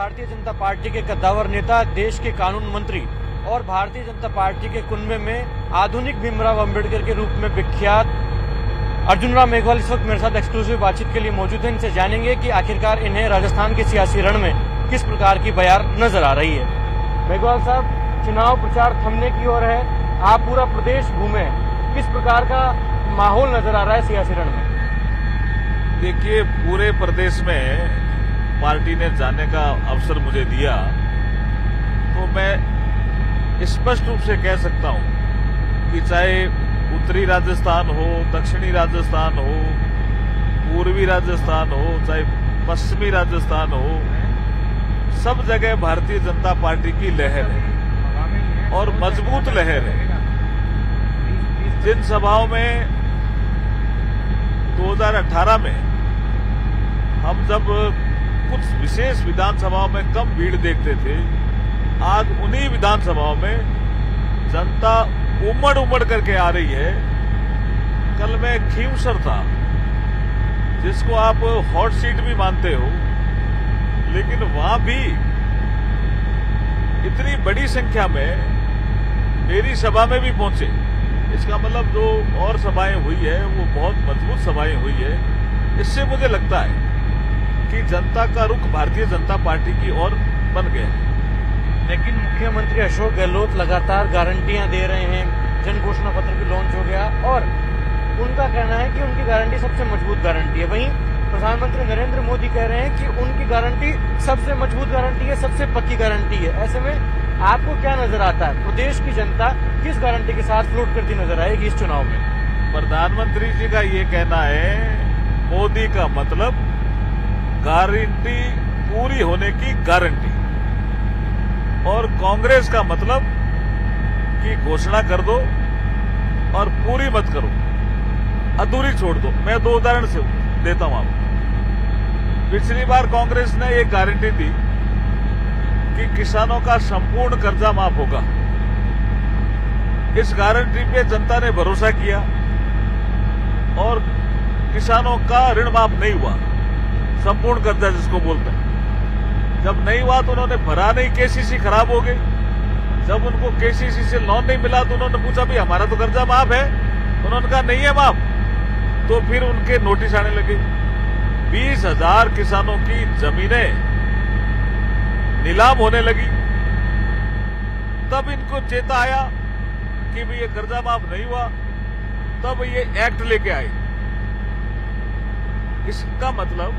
Bharatiya Janata party के कद्दावर नेता, देश के कानून मंत्री और भारतीय जनता पार्टी के कुनबे में आधुनिक भीमराव अंबेडकर के रूप में विख्यात अर्जुन राम मेघवाल इस वक्त मेरे साथ एक्सक्लूसिव बातचीत के लिए मौजूद हैं। इनसे जानेंगे कि आखिरकार इन्हें राजस्थान के सियासी रण में किस प्रकार की बयार नज़र आ रही है। मेघवाल साहब, चुनाव प्रचार थमने की ओर है। आप पूरा प्रदेश घूमे किस प्रकार का माहौल नज़र आ रहा है सियासी रण में? देखिए, पूरे प्रदेश में पार्टी ने जाने का अवसर मुझे दिया तो मैं स्पष्ट रूप से कह सकता हूँ कि चाहे उत्तरी राजस्थान हो, दक्षिणी राजस्थान हो, पूर्वी राजस्थान हो, चाहे पश्चिमी राजस्थान हो, सब जगह भारतीय जनता पार्टी की लहर है और मज़बूत लहर है। जिन सभाओं में 2018 में हम जब कुछ विशेष विधानसभाओं में कम भीड़ देखते थे। आज उन्हीं विधानसभाओं में जनता उमड़ उमड़ करके आ रही है। कल मैं खीमसर था, जिसको आप हॉट सीट भी मानते हो, लेकिन वहाँ भी इतनी बड़ी संख्या में मेरी सभा में भी पहुँचे। इसका मतलब जो और सभाएँ हुई है, वो बहुत मज़बूत सभाएँ हुई है। इससे मुझे लगता है कि जनता का रुख भारतीय जनता पार्टी की ओर बन गया है। लेकिन मुख्यमंत्री अशोक गहलोत लगातार गारंटियाँ दे रहे हैं। जन घोषणा पत्र भी लॉन्च हो गया और उनका कहना है कि उनकी गारंटी सबसे मज़बूत गारंटी है। वहीं प्रधानमंत्री नरेंद्र मोदी कह रहे हैं कि उनकी गारंटी सबसे मज़बूत गारंटी है सबसे पक्की गारंटी है। ऐसे में आपको क्या नज़र आता है? प्रदेश की जनता किस गारंटी के साथ फ्लोट करती नज़र आएगी इस चुनाव में? प्रधानमंत्री जी का ये कहना है मोदी का मतलब गारंटी पूरी होने की गारंटी। और कांग्रेस का मतलब कि घोषणा कर दो और पूरी मत करो। अधूरी छोड़ दो। मैं दो उदाहरण से देता हूँ आपको। पिछली बार कांग्रेस ने एक गारंटी दी कि किसानों का संपूर्ण कर्जा माफ़ होगा। इस गारंटी पे जनता ने भरोसा किया और किसानों का ऋण माफ़ नहीं हुआ। संपूर्ण कर्जा जिसको बोलते हैं। जब नहीं हुआ तो उन्होंने भरा नहीं, केसीसी खराब हो गई। जब उनको केसीसी से लोन नहीं मिला तो उन्होंने पूछा भाई हमारा तो कर्जा माफ़ है। उन्होंने कहा, नहीं है माफ़। तो फिर उनके नोटिस आने लगे। बीस हज़ार किसानों की जमीनें नीलाम होने लगी। तब इनको चेता आया कि भाई ये कर्जा माफ़ नहीं हुआ। तब ये एक्ट लेके आए। इसका मतलब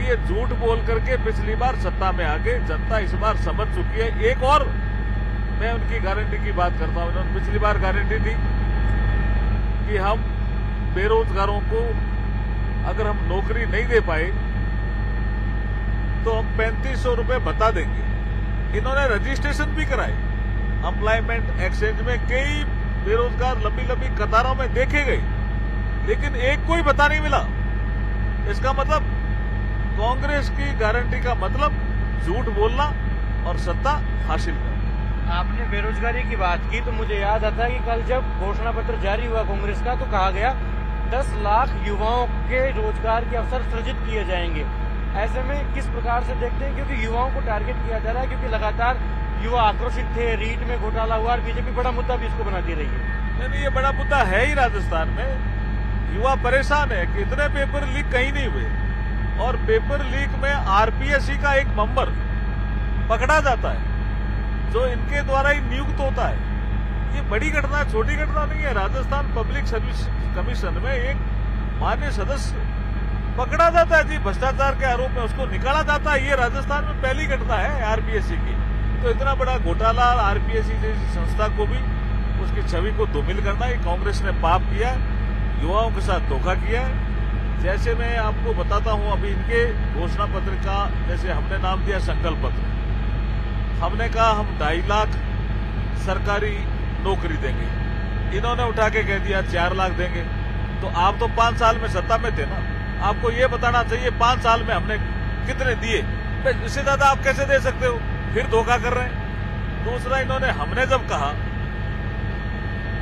ये झूठ बोल करके पिछली बार सत्ता में आ गए। जनता इस बार समझ चुकी है। एक और मैं उनकी गारंटी की बात करता हूँ। उन्होंने पिछली बार गारंटी दी कि हम बेरोजगारों को अगर हम नौकरी नहीं दे पाए तो हम पैंतीस सौ रुपये बता देंगे। इन्होंने रजिस्ट्रेशन भी कराए। एम्प्लॉयमेंट एक्सचेंज में कई बेरोजगार लंबी लंबी कतारों में देखे गए, लेकिन एक कोई पता नहीं मिला। इसका मतलब कांग्रेस की गारंटी का मतलब झूठ बोलना और सत्ता हासिल करना। आपने बेरोजगारी की बात की तो मुझे याद आता है कि कल जब घोषणा पत्र जारी हुआ कांग्रेस का तो कहा गया दस लाख युवाओं के रोज़गार के अवसर सृजित किए जाएँगे। ऐसे में किस प्रकार से देखते हैं? क्योंकि युवाओं को टारगेट किया जा रहा है क्योंकि लगातार युवा आक्रोशित थे रीट में घोटाला हुआ और बीजेपी बड़ा मुद्दा भी इसको बनाती रही है। नहीं नहीं ये बड़ा मुद्दा है ही राजस्थान में। युवा परेशान है कि इतने पेपर लीक कहीं नहीं हुए। और पेपर लीक में आरपीएससी का एक मेंबर पकड़ा जाता है, जो इनके द्वारा ही नियुक्त होता है। ये बड़ी घटना, छोटी घटना नहीं है। राजस्थान पब्लिक सर्विस कमीशन में एक मान्य सदस्य पकड़ा जाता है। जी, भ्रष्टाचार के आरोप में उसको निकाला जाता है। ये राजस्थान में पहली घटना है आरपीएससी की। तो इतना बड़ा घोटाला आरपीएससी जैसी संस्था को भी, उसकी छवि को धूमिल करना, ये कांग्रेस ने पाप किया, युवाओं के साथ धोखा किया जैसे मैं आपको बताता हूँ, अभी इनके घोषणा पत्र का, जैसे हमने नाम दिया संकल्प पत्र, हमने कहा हम ढाई लाख सरकारी नौकरी देंगे। इन्होंने उठा के कह दिया चार लाख देंगे। तो आप तो पाँच साल में सत्ता में थे ना। आपको ये बताना चाहिए, पाँच साल में हमने कितने दिए? इससे ज़्यादा आप कैसे दे सकते हो? फिर धोखा कर रहे हैं। दूसरा, इन्होंने हमने जब कहा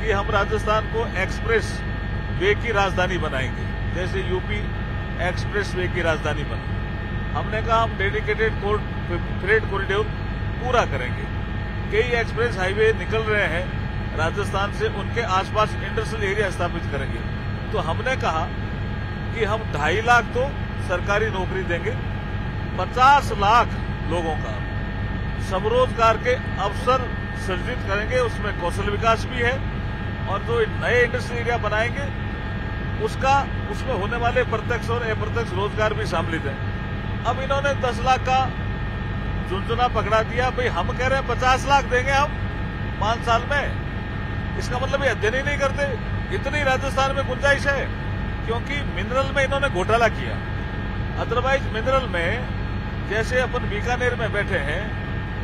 कि हम राजस्थान को एक्सप्रेस वे की राजधानी बनाएँगे जैसे यूपी एक्सप्रेस वे की राजधानी बना। हमने कहा हम डेडिकेटेड फ्रेट कॉरिडोर पूरा करेंगे। कई एक्सप्रेस हाईवे निकल रहे हैं, राजस्थान से उनके आसपास इंडस्ट्रियल एरिया स्थापित करेंगे। तो हमने कहा कि हम ढाई लाख तो सरकारी नौकरी देंगे, पचास लाख लोगों का स्वरोजगार के अवसर सृजित करेंगे, उसमें कौशल विकास भी है, और जो तो नए इंडस्ट्रियल एरिया बनाएँगे उसका, उसमें होने वाले प्रत्यक्ष और अप्रत्यक्ष रोज़गार भी सम्मिलित है। अब इन्होंने दस लाख का झुंझुना पकड़ा दिया। भाई, हम कह रहे हैं पचास लाख देंगे हम पाँच साल में। इसका मतलब ये अध्ययन ही नहीं करते। इतनी राजस्थान में गुंजाइश है, क्योंकि मिनरल में इन्होंने घोटाला किया। अदरवाइज़ मिनरल में जैसे अपन बीकानेर में बैठे हैं,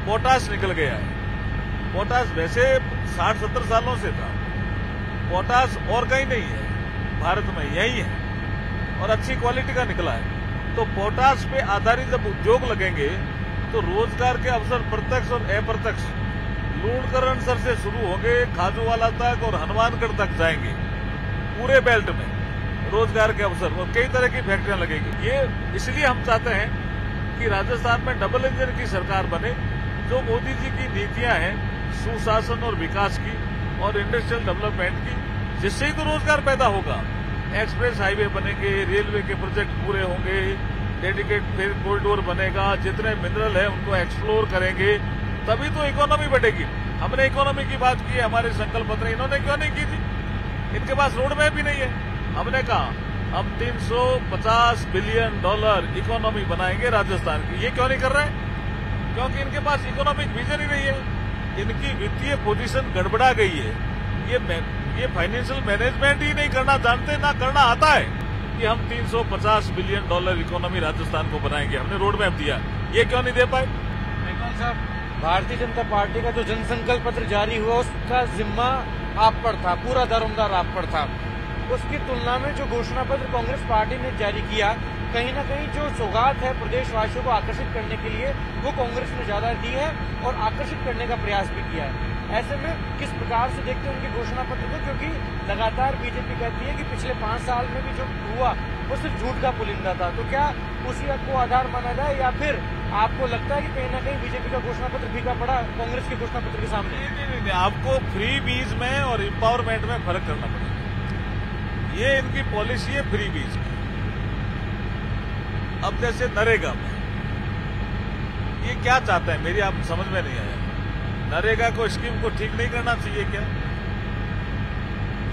पोटास निकल गया है। पोटास वैसे साठ सत्तर सालों से था। पोटास और कहीं नहीं है। भारत में यही है और अच्छी क्वालिटी का निकला है। तो पोटास पे आधारित जब उद्योग लगेंगे तो रोज़गार के अवसर प्रत्यक्ष और अप्रत्यक्ष लूणकरण सर से शुरू होंगे, खाजूवाला तक और हनुमानगढ़ तक जाएँगे, पूरे बेल्ट में रोज़गार के अवसर और कई तरह की फैक्ट्रियाँ लगेंगी। ये इसलिए हम चाहते हैं कि राजस्थान में डबल इंजन की सरकार बने, जो मोदी जी की नीतियाँ हैं सुशासन और विकास की और इंडस्ट्रियल डेवलपमेंट की। जिससे ही तो रोज़गार पैदा होगा। एक्सप्रेस हाईवे बनेंगे रेलवे के प्रोजेक्ट पूरे होंगे डेडिकेट फिर कॉरिडोर बनेगा, जितने मिनरल है उनको एक्सप्लोर करेंगे, तभी तो इकोनॉमी बढ़ेगी। हमने इकोनॉमी की बात की, हमारे संकल्प पत्र, इन्होंने क्यों नहीं की थी? इनके पास रोड मैप भी नहीं है। हमने कहा, हम 350 बिलियन डॉलर इकोनॉमी बनाएँगे राजस्थान की। ये क्यों नहीं कर रहे? क्योंकि इनके पास इकोनॉमिक विजन ही नहीं है। इनकी वित्तीय पोजीशन गड़बड़ा गई है। ये ये फाइनेंशियल मैनेजमेंट ही नहीं करना, जानते ना करना आता है कि हम 350 बिलियन डॉलर इकोनॉमी राजस्थान को बनाएँगे। हमने रोड मैप दिया। ये क्यों नहीं दे पाए? साहब, भारतीय जनता पार्टी का जो जनसंकल्प पत्र जारी हुआ, उसका जिम्मा आप पर था, पूरा दारोमदार आप पर था। उसकी तुलना में जो घोषणा पत्र कांग्रेस पार्टी ने जारी किया, कहीं ना कहीं जो सौगात है प्रदेशवासियों को आकर्षित करने के लिए, वो कांग्रेस ने ज़्यादा दी है और आकर्षित करने का प्रयास भी किया है। ऐसे में किस प्रकार से देखते हैं उनके घोषणा पत्र को? क्योंकि लगातार बीजेपी कहती है कि पिछले पाँच साल में भी जो हुआ वो सिर्फ़ झूठ का पुलिंदा था। तो क्या उसी को आधार माना जाए या फिर आपको लगता है कि कहीं ना कहीं बीजेपी का घोषणा पत्र फीका पड़ा कांग्रेस के घोषणा पत्र के सामने? नहीं, नहीं, नहीं, आपको फ्री बीज में और इम्पावरमेंट में फ़र्क करना पड़ेगा। ये इनकी पॉलिसी है फ्री बीज अब जैसे नरेगा ये क्या चाहते हैं? मेरी आप समझ में नहीं आया। नरेगा को स्कीम को ठीक नहीं करना चाहिए क्या?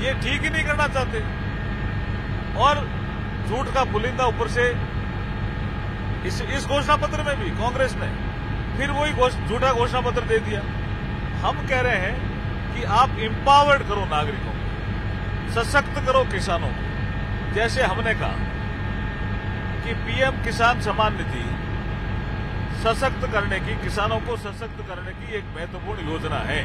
ये ठीक ही नहीं करना चाहते। और झूठ का पुलिंदा ऊपर से इस इस घोषणा पत्र में भी, कांग्रेस ने, फिर वही झूठा घोषणा पत्र दे दिया। हम कह रहे हैं कि आप इम्पावर्ड करो नागरिकों को, सशक्त करो किसानों को। जैसे हमने कहा कि पीएम किसान सम्मान निधि सशक्त करने की, किसानों को सशक्त करने की एक महत्वपूर्ण योजना है।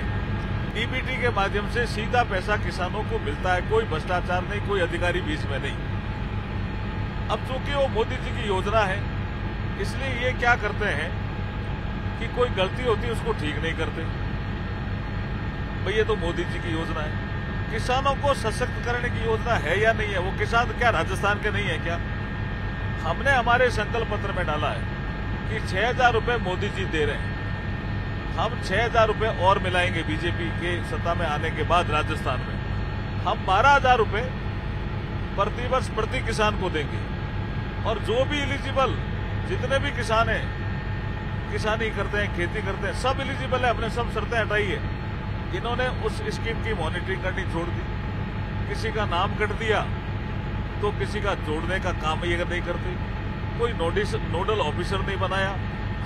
डीबीटी के माध्यम से सीधा पैसा किसानों को मिलता है, कोई भ्रष्टाचार नहीं, कोई अधिकारी बीच में नहीं। अब चूँकि वो मोदी जी की योजना है, इसलिए ये क्या करते हैं कि कोई गलती होती है, उसको ठीक नहीं करते। भाई, ये तो मोदी जी की योजना है। किसानों को सशक्त करने की योजना है या नहीं है? वो किसान क्या, राजस्थान के नहीं है क्या? हमने हमारे संकल्प पत्र में डाला है। कि छह हज़ार रुपये मोदी जी दे रहे हैं। हम छह हज़ार रुपये और मिलाएँगे बीजेपी के सत्ता में आने के बाद राजस्थान में। हम बारह हज़ार रुपये प्रतिवर्ष प्रति किसान को देंगे। और जो भी इलिजिबल जितने भी किसान हैं, किसानी करते हैं, खेती करते हैं, सब इलिजिबल है, अपने सब शर्तें हटाई है इन्होंने उस स्कीम की मॉनिटरिंग करनी छोड़ दी। किसी का नाम कट दिया तो किसी का जोड़ने का काम ये नहीं करते। कोई नोटिस, नोडल ऑफिसर नहीं बनाया।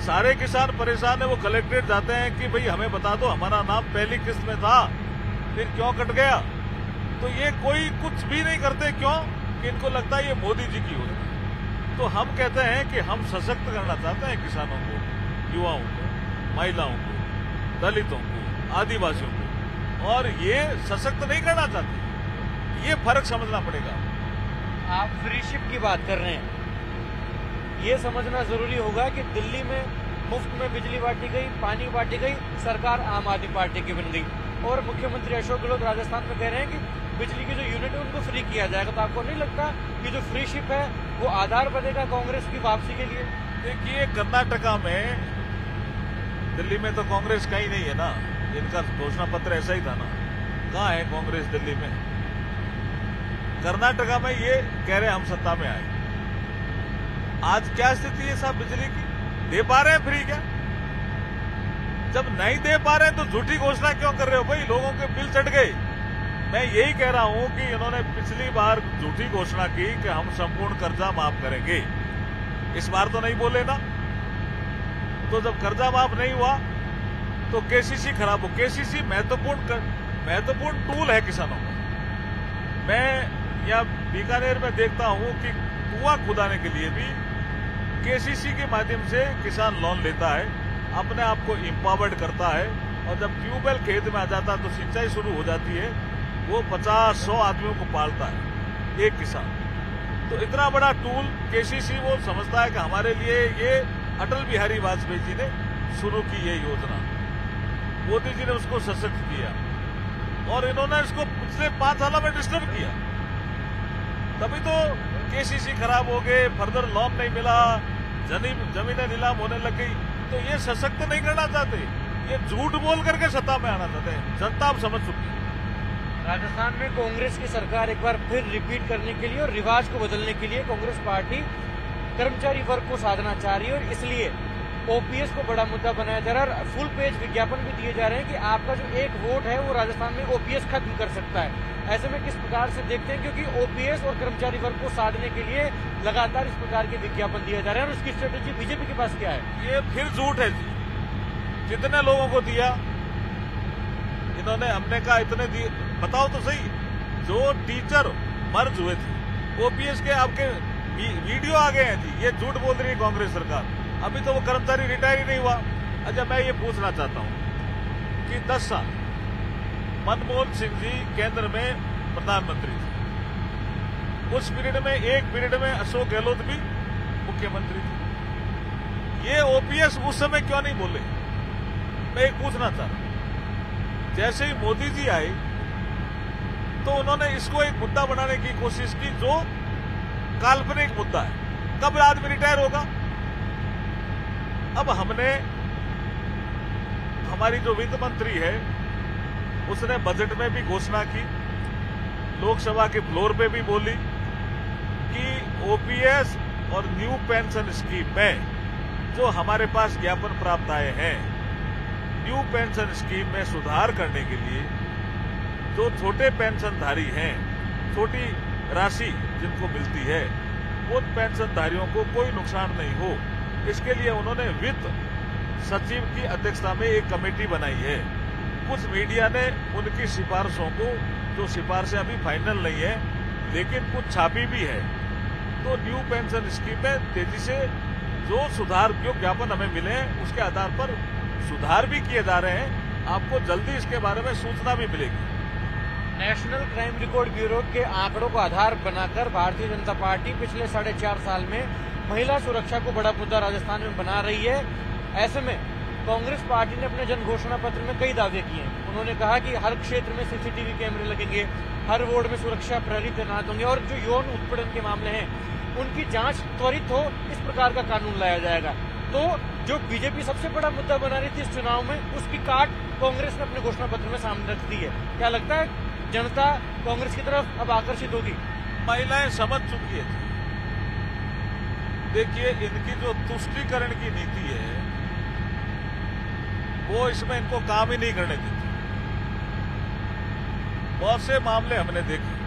सारे किसान परेशान है, वो कलेक्ट्रेट जाते हैं कि भाई हमें बता दो, हमारा नाम पहली किस्त में था, फिर क्यों कट गया? तो ये कोई कुछ भी नहीं करते, क्यों? कि इनको लगता है ये मोदी जी की योजना तो हम कहते हैं कि हम सशक्त करना चाहते हैं किसानों को, युवाओं को, महिलाओं को, दलितों को, आदिवासियों को। और ये सशक्त नहीं करना चाहते। ये फ़र्क समझना पड़ेगा। आप फ्रीशिप की बात कर रहे हैं। ये समझना ज़रूरी होगा कि दिल्ली में मुफ़्त में बिजली बांटी गई, पानी बांटी गई, सरकार आम आदमी पार्टी की बन गई। और मुख्यमंत्री अशोक गहलोत राजस्थान में कह रहे हैं कि बिजली की जो यूनिट है उनको फ्री किया जाएगा। तो आपको नहीं लगता कि जो फ्री शिप है, वो आधार बनेगा कांग्रेस की वापसी के लिए? देखिए कर्नाटका में दिल्ली में तो कांग्रेस कहीं नहीं है ना। इनका घोषणा पत्र ऐसा ही था ना। कहाँ है कांग्रेस दिल्ली में? कर्नाटका में ये कह रहे हम सत्ता में आए। आज क्या स्थिति है साहब बिजली की? दे पा रहे हैं फ्री क्या? जब नहीं दे पा रहे हैं तो झूठी घोषणा क्यों कर रहे हो भाई? लोगों के बिल चढ़ गए। मैं यही कह रहा हूँ कि इन्होंने पिछली बार झूठी घोषणा की कि हम संपूर्ण कर्जा माफ़ करेंगे। इस बार तो नहीं बोले ना। तो जब कर्जा माफ़ नहीं हुआ तो केसीसी खराब हो। केसीसी महत्वपूर्ण महत्वपूर्ण टूल है किसानों का। मैं या बीकानेर में देखता हूँ कि कुआ खुदाने के लिए भी केसीसी के माध्यम से किसान लोन लेता है, अपने आप को इम्पावर्ड करता है और जब ट्यूबवेल खेत में आ जाता है तो सिंचाई शुरू हो जाती है, वो पचास सौ आदमियों को पालता है, एक किसान। तो इतना बड़ा टूल केसीसी वो समझता है कि हमारे लिए ये अटल बिहारी वाजपेयी जी ने शुरू की ये योजना। मोदी जी ने उसको सशक्त किया और इन्होंने इसको पिछले पाँच सालों में डिस्टर्ब किया। तभी तो केसीसी खराब हो गए फर्दर लोन नहीं मिला, जमीने नीलाम होने लग गई। तो ये सशक्त नहीं करना चाहते। ये झूठ बोल करके सत्ता में आना चाहते हैं। जनता अब समझ चुकी राजस्थान में कांग्रेस की सरकार एक बार फिर रिपीट करने के लिए और रिवाज को बदलने के लिए कांग्रेस पार्टी कर्मचारी वर्ग को साधना चाह रही है और इसलिए ओपीएस को बड़ा मुद्दा बनाया जा रहा है फुल पेज विज्ञापन भी दिए जा रहे हैं कि आपका जो एक वोट है वो राजस्थान में ओपीएस खत्म कर सकता है। ऐसे में किस प्रकार से देखते हैं? क्योंकि ओपीएस और कर्मचारी वर्ग को साधने के लिए लगातार इस प्रकार के विज्ञापन दिए जा रहे हैं और उसकी स्ट्रेटेजी बीजेपी के पास क्या है? ये फिर झूठ है जी। जितने लोगों को दिया, इन्होंने हमने कहा इतने दिए। बताओ तो सही, जो टीचर मर्ज हुए थे ओपीएस के आपके वीडियो आ गए हैं जी। ये झूठ बोल रही है कांग्रेस सरकार। अभी तो वो कर्मचारी रिटायर ही नहीं हुआ। अच्छा मैं ये पूछना चाहता हूँ कि 10 साल, मनमोहन सिंह जी केंद्र में प्रधानमंत्री थे। उस पीरियड में, एक पीरियड में अशोक गहलोत भी मुख्यमंत्री थे। ये ओपीएस उस समय क्यों नहीं बोले? मैं एक पूछना चाह रहा जैसे ही मोदी जी आए तो उन्होंने इसको एक मुद्दा बनाने की कोशिश की जो काल्पनिक मुद्दा है। कब आदमी रिटायर होगा? अब हमने, हमारी जो वित्त मंत्री है, उसने बजट में भी घोषणा की, लोकसभा के फ्लोर पे भी बोली कि ओपीएस और न्यू पेंशन स्कीम में जो हमारे पास ज्ञापन प्राप्त आए हैं न्यू पेंशन स्कीम में सुधार करने के लिए जो छोटे पेंशनधारी हैं, छोटी राशि जिनको मिलती है, उन पेंशनधारियों को कोई नुकसान नहीं हो। इसके लिए उन्होंने वित्त सचिव की अध्यक्षता में एक कमेटी बनाई है। कुछ मीडिया ने उनकी सिफारिशों को, जो सिफारिशें अभी फाइनल नहीं है, लेकिन कुछ छापी भी है। तो न्यू पेंशन स्कीम में तेज़ी से जो सुधार जो ज्ञापन हमें मिले हैं, उसके आधार पर सुधार भी किए जा रहे हैं। आपको जल्दी इसके बारे में सूचना भी मिलेगी। नेशनल क्राइम रिकॉर्ड ब्यूरो के आंकड़ों को आधार बनाकर भारतीय जनता पार्टी पिछले साढ़े चार साल में महिला सुरक्षा को बड़ा मुद्दा राजस्थान में बना रही है। ऐसे में कांग्रेस पार्टी ने अपने जन घोषणा पत्र में कई दावे किए हैं। उन्होंने कहा कि हर क्षेत्र में सीसीटीवी कैमरे लगेंगे, हर वार्ड में सुरक्षा प्रहरी तैनात होंगे और जो यौन उत्पीड़न के मामले हैं, उनकी जाँच त्वरित हो, इस प्रकार का कानून लाया जाएगा। तो जो बीजेपी सबसे बड़ा मुद्दा बना रही थी इस चुनाव में, उसकी काट कांग्रेस ने अपने घोषणा पत्र में सामने रख दी है। क्या लगता है, जनता कांग्रेस की तरफ़ अब आकर्षित होगी? महिलाएँ समझ चुकी है। देखिए, इनकी जो तुष्टिकरण की नीति है, वो इसमें इनको काम ही नहीं करने देती। बहुत से मामले हमने देखे।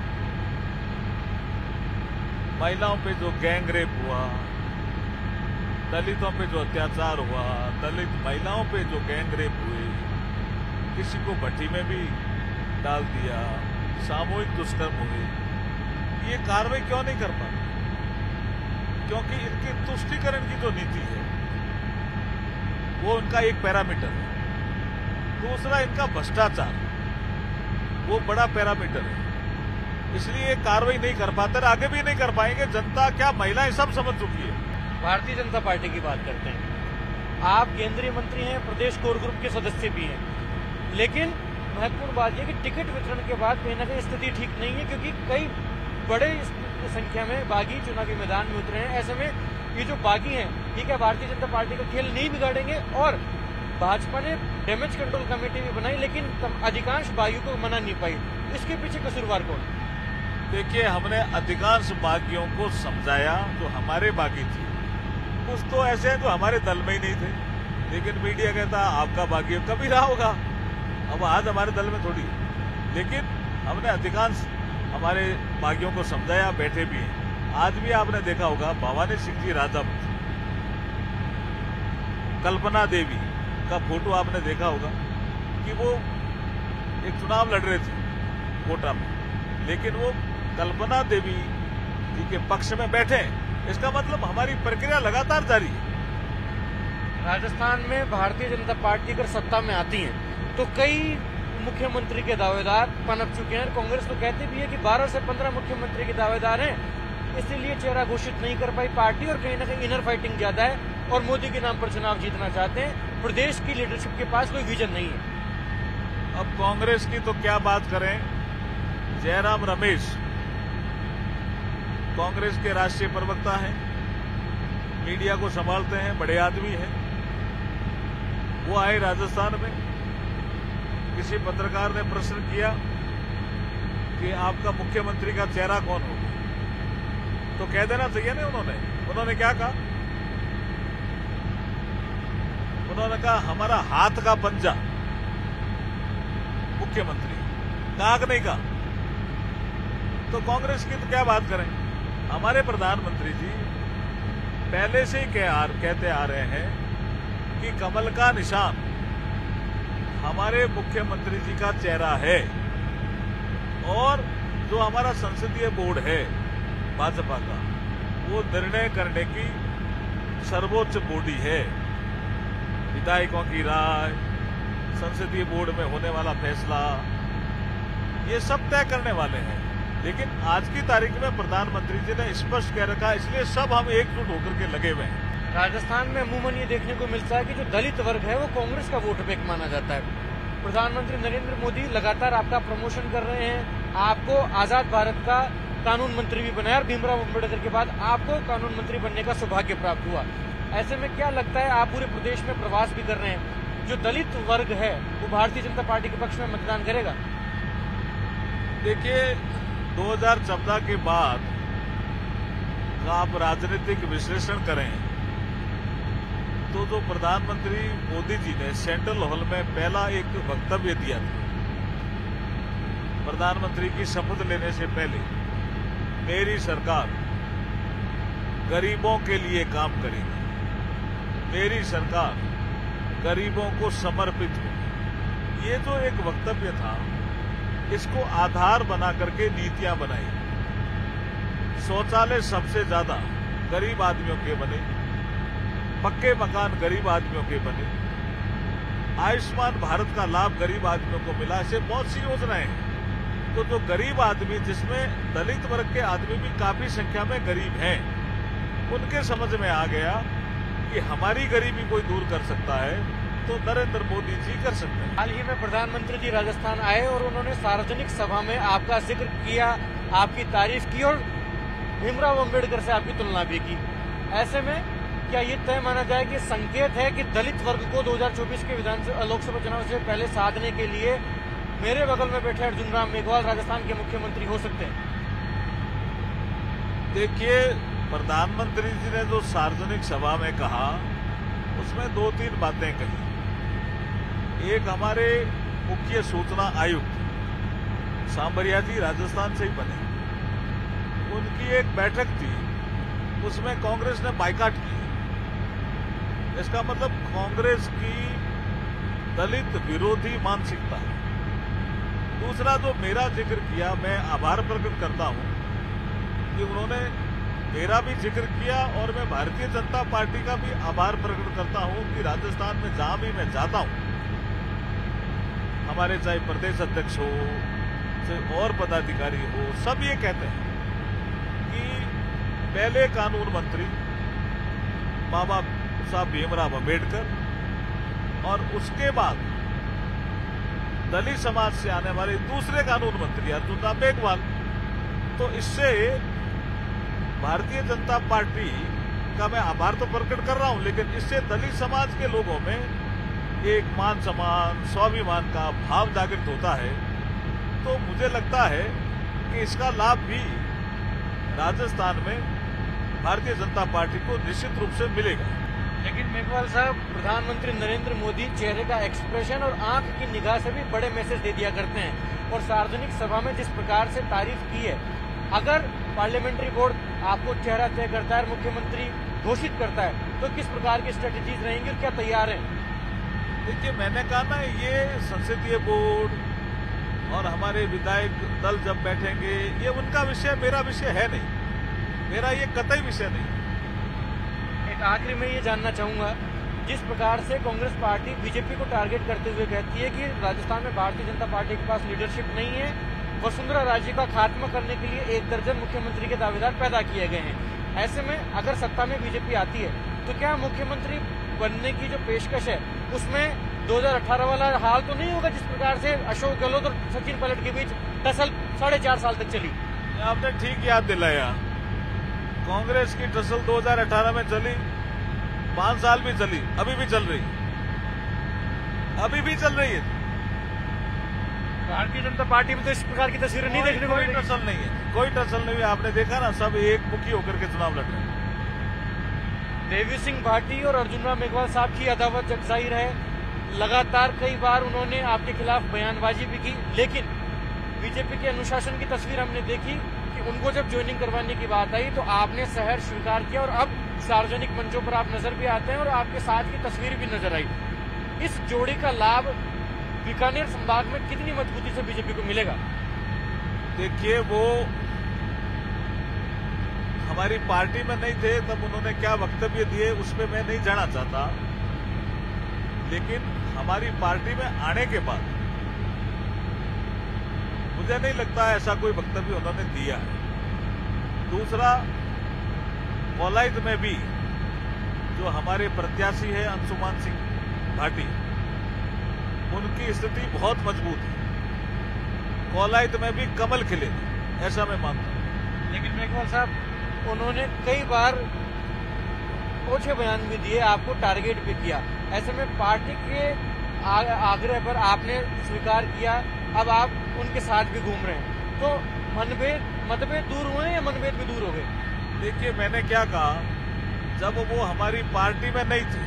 महिलाओं पे जो गैंग रेप हुआ, दलितों पे जो अत्याचार हुआ, दलित महिलाओं पे जो गैंग रेप हुए, किसी को भट्टी में भी डाल दिया, सामूहिक दुष्कर्म हुए, ये कार्रवाई क्यों नहीं कर पाते? क्योंकि इनकी तुष्टिकरण की जो नीति है, वो उनका एक पैरामीटर है। दूसरा इनका भ्रष्टाचार, वो बड़ा पैरामीटर है। इसलिए कार्रवाई नहीं कर पाते आगे भी नहीं कर पाएँगे। जनता क्या महिलाएँ सब समझ चुकी है। भारतीय जनता पार्टी की बात करते हैं। आप केंद्रीय मंत्री हैं, प्रदेश कोर ग्रुप के सदस्य भी हैं। लेकिन महत्वपूर्ण बात यह कि टिकट वितरण के बाद कहीं ना कहीं स्थिति ठीक नहीं है, क्योंकि कई बड़े संख्या में बागी चुनावी मैदान में उतरे हैं। ऐसे में ये जो बागी हैं, ठीक है, भारतीय जनता पार्टी का खेल नहीं बिगाड़ेंगे और भाजपा ने डैमेज कंट्रोल कमेटी भी बनाई, लेकिन अधिकांश बागियों को मना नहीं पाई। इसके पीछे कसूरवार कौन? देखिए, हमने अधिकांश बागियों को समझाया जो हमारे बागी थे। कुछ तो ऐसे हैं जो हमारे दल में ही नहीं थे। लेकिन मीडिया कहता, आपका बागी कभी रहा होगा? अब आज हमारे दल में थोड़ी लेकिन हमने अधिकांश हमारे बागियों को समझाया, बैठे भी हैं। आज भी आपने देखा होगा, भवानी सिंह जी राजा कल्पना देवी का फ़ोटो आपने देखा होगा कि वो एक चुनाव लड़ रहे थे कोटा में। लेकिन वो कल्पना देवी जी के पक्ष में बैठे इसका मतलब हमारी प्रक्रिया लगातार जारी है। राजस्थान में भारतीय जनता पार्टी अगर सत्ता में आती है तो कई मुख्यमंत्री के दावेदार पनप चुके हैं कांग्रेस तो कहती भी है कि 12 से 15 मुख्यमंत्री के दावेदार हैं। इसीलिए चेहरा घोषित नहीं कर पाई पार्टी और कहीं ना कहीं इनर फाइटिंग ज़्यादा है और मोदी के नाम पर चुनाव जीतना चाहते हैं। प्रदेश की लीडरशिप के पास कोई विजन नहीं है। अब कांग्रेस की तो क्या बात करें? जयराम रमेश कांग्रेस के राष्ट्रीय प्रवक्ता हैं। मीडिया को संभालते हैं, बड़े आदमी हैं। वो आए राजस्थान में। किसी पत्रकार ने प्रश्न किया कि आपका मुख्यमंत्री का चेहरा कौन होगा तो कह देना चाहिए ना उन्होंने। उन्होंने क्या कहा? उन्होंने कहा, हमारा हाथ का पंजा। मुख्यमंत्री। काग नहीं कहा। तो कांग्रेस की तो क्या बात करें? हमारे प्रधानमंत्री जी पहले से ही कह कहते आ रहे हैं कि कमल का निशान हमारे मुख्यमंत्री जी का चेहरा है और जो हमारा संसदीय बोर्ड है भाजपा का, वो निर्णय करने की सर्वोच्च बॉडी है। विधायकों की राय, संसदीय बोर्ड में होने वाला फैसला, ये सब तय करने वाले हैं। लेकिन आज की तारीख में प्रधानमंत्री जी ने स्पष्ट कह रखा इसलिए सब हम एकजुट होकर के लगे हुए हैं। राजस्थान में अमूमन ये देखने को मिलता है कि जो दलित वर्ग है, वो कांग्रेस का वोट बैंक माना जाता है। प्रधानमंत्री नरेंद्र मोदी लगातार आपका प्रमोशन कर रहे हैं। आपको आज़ाद भारत का कानून मंत्री भी बनाया और भीमराव अंबेडकर के बाद आपको कानून मंत्री बनने का सौभाग्य प्राप्त हुआ। ऐसे में क्या लगता है, आप पूरे प्रदेश में प्रवास भी कर रहे हैं? जो दलित वर्ग है, वो भारतीय जनता पार्टी के पक्ष में मतदान करेगा? देखिए 2014 के बाद आप राजनीतिक विश्लेषण करें तो जो प्रधानमंत्री मोदी जी ने सेंट्रल हॉल में पहला एक वक्तव्य दिया था, प्रधानमंत्री की शपथ लेने से पहले, मेरी सरकार गरीबों के लिए काम करेगी। मेरी सरकार गरीबों को समर्पित होगी। ये जो एक वक्तव्य था, इसको आधार बना करके नीतियाँ बनाई। शौचालय सबसे ज़्यादा गरीब आदमियों के बने। पक्के मकान गरीब आदमियों के बने। आयुष्मान भारत का लाभ गरीब आदमियों को मिला, ऐसे बहुत सी योजनाएँ हैं। तो जो गरीब आदमी, जिसमें दलित वर्ग के आदमी भी काफ़ी संख्या में गरीब हैं, उनके समझ में आ गया कि हमारी गरीबी कोई दूर कर सकता है तो नरेंद्र मोदी जी कर सकते हैं। हाल ही में प्रधानमंत्री जी राजस्थान आए और उन्होंने सार्वजनिक सभा में आपका ज़िक्र किया, आपकी तारीफ़ की और भीमराव अंबेडकर से आपकी तुलना भी की। ऐसे में क्या ये तय माना जाए कि संकेत है कि दलित वर्ग को 2024 के विधानसभा, लोकसभा चुनाव से पहले साधने के लिए मेरे बगल में बैठे अर्जुन राम मेघवाल राजस्थान के मुख्यमंत्री हो सकते हैं? देखिए, प्रधानमंत्री जी ने जो सार्वजनिक सभा में कहा, उसमें दो तीन बातें कही। एक, हमारे मुख्य सूचना आयुक्त सांबरिया जी राजस्थान से ही बने। उनकी एक बैठक थी, उसमें कांग्रेस ने बाइकाट की। इसका मतलब कांग्रेस की दलित विरोधी मानसिकता। है दूसरा जो मेरा ज़िक्र किया, मैं आभार प्रकट करता हूँ कि उन्होंने मेरा भी ज़िक्र किया और मैं भारतीय जनता पार्टी का भी आभार प्रकट करता हूँ कि राजस्थान में जहाँ भी मैं जाता हूँ, हमारे चाहे प्रदेश अध्यक्ष हो, चाहे और पदाधिकारी हो, सब ये कहते हैं कि पहले कानून मंत्री बाबा साहब भीमराव अंबेडकर और उसके बाद दलित समाज से आने वाले दूसरे कानून मंत्री अर्जुन राम मेघवाल। तो इससे भारतीय जनता पार्टी का मैं आभार तो प्रकट कर रहा हूँ, लेकिन इससे दलित समाज के लोगों में एक मान सम्मान, स्वाभिमान का भाव जागृत होता है। तो मुझे लगता है कि इसका लाभ भी राजस्थान में भारतीय जनता पार्टी को निश्चित रूप से मिलेगा। लेकिन मेघवाल साहब, प्रधानमंत्री नरेंद्र मोदी चेहरे का एक्सप्रेशन और आँख की निगाह से भी बड़े मैसेज दे दिया करते हैं और सार्वजनिक सभा में जिस प्रकार से तारीफ़ की है, अगर पार्लियामेंट्री बोर्ड आपको चेहरा तय करता है मुख्यमंत्री घोषित करता है तो किस प्रकार की स्ट्रेटेजीज रहेंगी और क्या तैयार है? देखिए, मैंने कहा ना, ये संसदीय बोर्ड और हमारे विधायक दल जब बैठेंगे, ये उनका विषय, मेरा विषय है नहीं। मेरा ये कतई विषय नहीं। आखिरी में ये जानना चाहूँगा, जिस प्रकार से कांग्रेस पार्टी बीजेपी को टारगेट करते हुए कहती है कि राजस्थान में भारतीय जनता पार्टी के पास लीडरशिप नहीं है वसुंधरा राज्य का खात्मा करने के लिए एक दर्जन मुख्यमंत्री के दावेदार पैदा किए गए हैं। ऐसे में अगर सत्ता में बीजेपी आती है तो क्या मुख्यमंत्री बनने की जो पेशकश है, उसमें 2018 वाला हाल तो नहीं होगा जिस प्रकार से अशोक गहलोत और सचिन पायलट के बीच टसल साढ़े चार साल तक चली? आपने ठीक याद दिलाया। कांग्रेस की टसल 2018 में चली। पाँच साल भी चली अभी भी चल रही। अभी भी चल रही है। भारतीय जनता पार्टी में तो इस प्रकार की तस्वीरें नहीं देखने को कोई टसल नहीं है। कोई टसल नहीं है। आपने देखा ना सब एक मुखी होकर के चुनाव लड़ रहे हैं। देवी सिंह भाटी और अर्जुन राम मेघवाल साहब की अदावत ज़ाहिर है। लगातार कई बार उन्होंने आपके खिलाफ बयानबाजी भी की लेकिन बीजेपी के अनुशासन की तस्वीर हमने देखी कि उनको जब ज्वाइनिंग करवाने की बात आई तो आपने शहर स्वीकार किया और अब सार्वजनिक मंचों पर आप नज़र भी आते हैं और आपके साथ की तस्वीर भी नज़र आई। इस जोड़ी का लाभ बीकानेर संभाग में कितनी मजबूती से बीजेपी को मिलेगा? देखिए, वो हमारी पार्टी में नहीं थे, तब उन्होंने क्या वक्तव्य दिए उस पर मैं नहीं जाना चाहता। लेकिन हमारी पार्टी में आने के बाद मुझे नहीं लगता ऐसा कोई वक्तव्य उन्होंने दिया है। दूसरा कोलायत में भी जो हमारे प्रत्याशी है अंशुमान सिंह भाटी, उनकी स्थिति बहुत मज़बूत है। कोलायत में भी कमल खिले, ऐसा मैं मानता हूँ। लेकिन मेघवाल साहब, उन्होंने कई बार ओछे बयान भी दिए, आपको टारगेट भी किया। ऐसे में पार्टी के आग्रह पर आपने स्वीकार किया, अब आप उनके साथ भी घूम रहे हैं। तो मनभेद, मतभेद दूर हुए या मनभेद भी दूर हो गए? देखिए, मैंने क्या कहा? जब वो हमारी पार्टी में नहीं थी,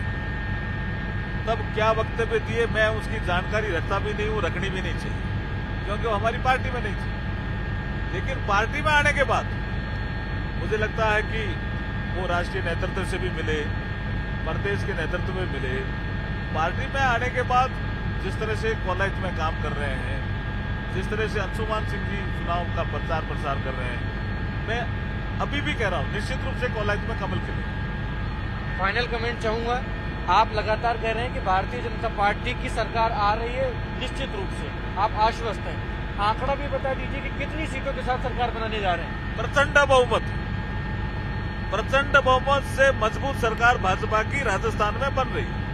तब क्या वक्तव्य दिए? मैं उसकी जानकारी रखता भी नहीं हूँ, रखनी भी नहीं चाहिए, क्योंकि वो हमारी पार्टी में नहीं थी। लेकिन पार्टी में आने के बाद मुझे लगता है कि वो राष्ट्रीय नेतृत्व से भी मिले, प्रदेश के नेतृत्व में मिले। पार्टी में आने के बाद जिस तरह से कॉलेज में काम कर रहे हैं, जिस तरह से अंशुमान सिंह जी चुनाव का प्रचार प्रसार कर रहे हैं, मैं अभी भी कह रहा हूँ निश्चित रूप से कॉलेज में कमल खिले फाइनल कमेंट चाहूँगा आप लगातार कह रहे हैं कि भारतीय जनता पार्टी की सरकार आ रही है निश्चित रूप से। आप आश्वस्त हैं। आंकड़ा भी बता दीजिए कि कितनी सीटों के साथ सरकार बनाने जा रहे हैं। प्रचंड बहुमत। प्रचंड बहुमत से मज़बूत सरकार भाजपा की राजस्थान में बन रही है।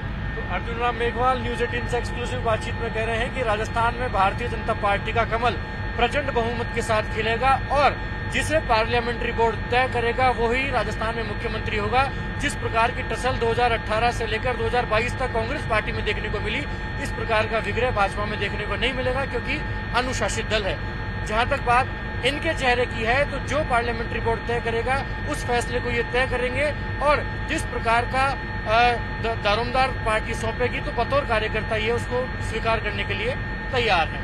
अर्जुन राम मेघवाल न्यूज़ एटीन से एक्सक्लूसिव बातचीत में कह रहे हैं कि राजस्थान में भारतीय जनता पार्टी का कमल प्रचंड बहुमत के साथ खिलेगा और जिसे पार्लियामेंट्री बोर्ड तय करेगा, वही राजस्थान में मुख्यमंत्री होगा। जिस प्रकार की टसल 2018 से लेकर 2022 तक कांग्रेस पार्टी में देखने को मिली, इस प्रकार का विग्रह भाजपा में देखने को नहीं मिलेगा क्योंकि अनुशासित दल है। जहाँ तक बात इनके चेहरे की है तो जो पार्लियामेंट्री बोर्ड तय करेगा, उस फैसले को ये तय करेंगे। और जिस प्रकार का दारोमदार पार्टी सौंपेगी तो बतौर कार्यकर्ता ये उसको स्वीकार करने के लिए तैयार है।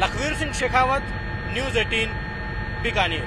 Lakhvir Singh Shekhawat, news eighteen, Bikaner.